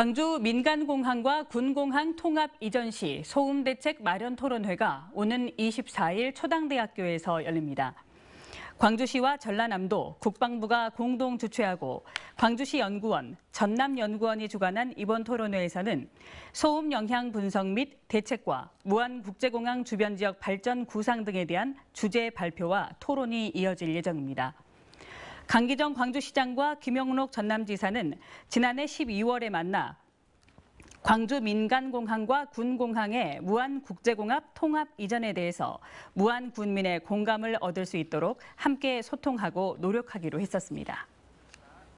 광주 민간공항과 군공항 통합 이전 시 소음 대책 마련 토론회가 오는 24일 초당대학교에서 열립니다. 광주시와 전라남도 국방부가 공동 주최하고 광주시 연구원, 전남 연구원이 주관한 이번 토론회에서는 소음 영향 분석 및 대책과 무안 국제공항 주변 지역 발전 구상 등에 대한 주제 발표와 토론이 이어질 예정입니다. 강기정 광주시장과 김영록 전남지사는 지난해 12월에 만나 광주 민간공항과 군공항의 무안국제공합 통합 이전에 대해서 무안 군민의 공감을 얻을 수 있도록 함께 소통하고 노력하기로 했었습니다.